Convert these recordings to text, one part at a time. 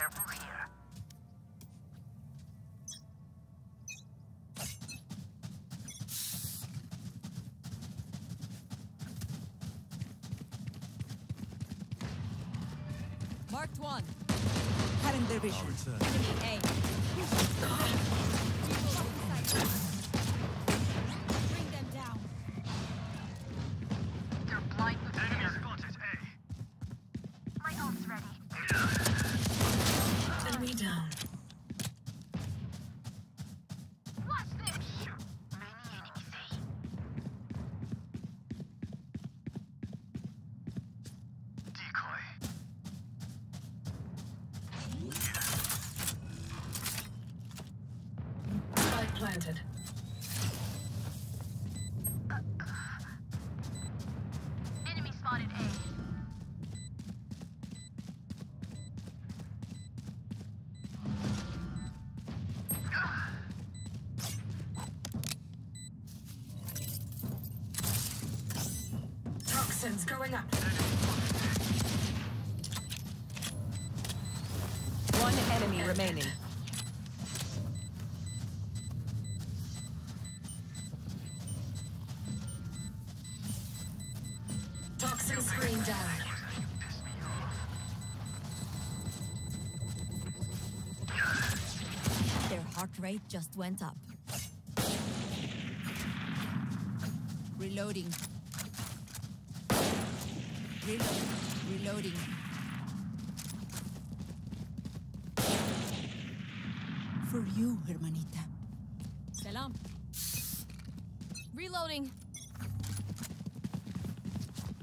Careful here. Marked one. Cutting their vision. Enemy A. planted. Enemy spotted A. Toxins going up. One enemy remaining. Rate just went up. Reloading. Reloading. Reloading. For you, hermanita. Salam. Reloading.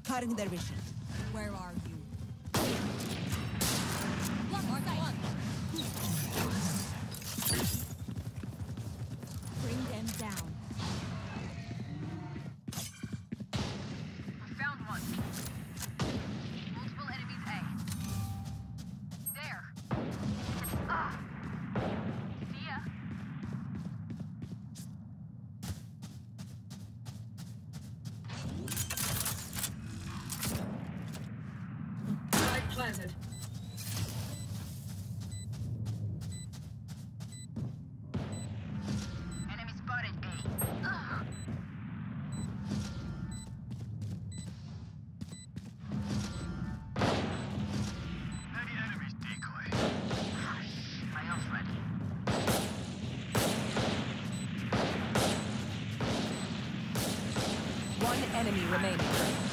Cutting their vision. Where are you? Block one. Bring planted. Enemy spotted A. Ugh. Many enemies decoy. Hush. My ult's ready. One enemy remaining.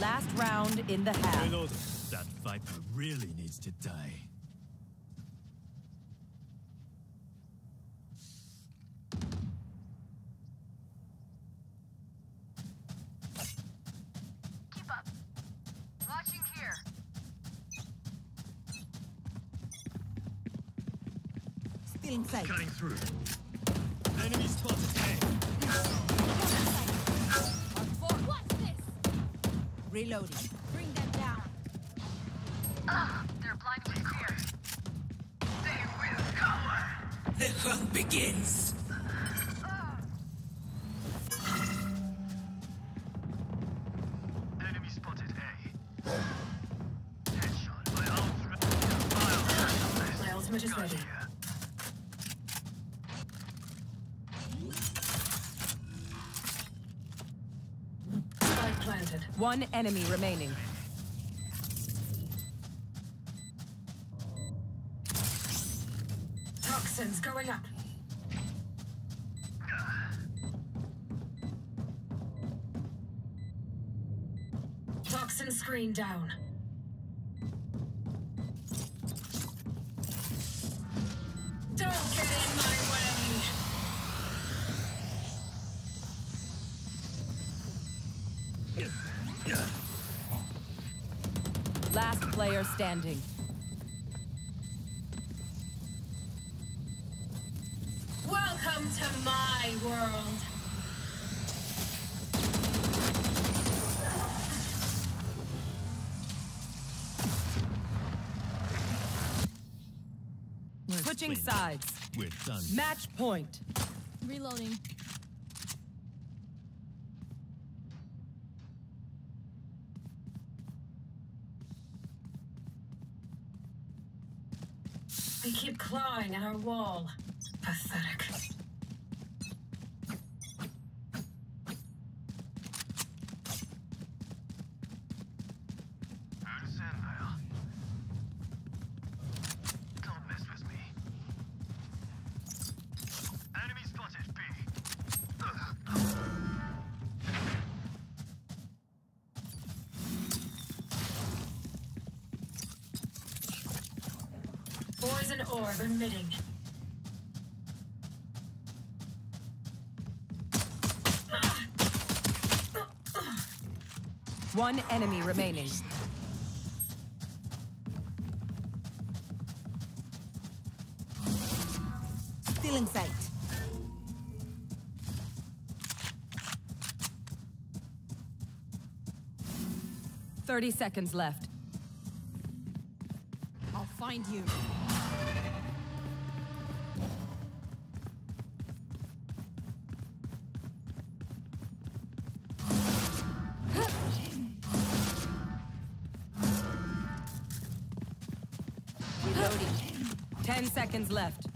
Last round in the half. Reloading. That Viper really needs to die. Keep up. Watching here. Still sight. Cutting through. Reloading. Bring them down. Ugh. They're blind with fear. They will cover. The hunt begins. Enemy spotted A. Headshot. My ult's ready. My ultimate is Gun ready. here. Spike planted. One enemy remaining. Toxins going up. Toxin screen down. Last player standing. Welcome to my world! Switching clean. sides. We're done. Match point. Reloading. We keep clawing at our wall. Pathetic. Poison orb emitting. One enemy remaining. Still in sight. Thirty seconds left. I'll find you. Reloading. Ten seconds left.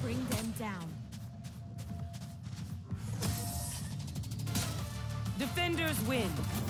Bring them down. Defenders win.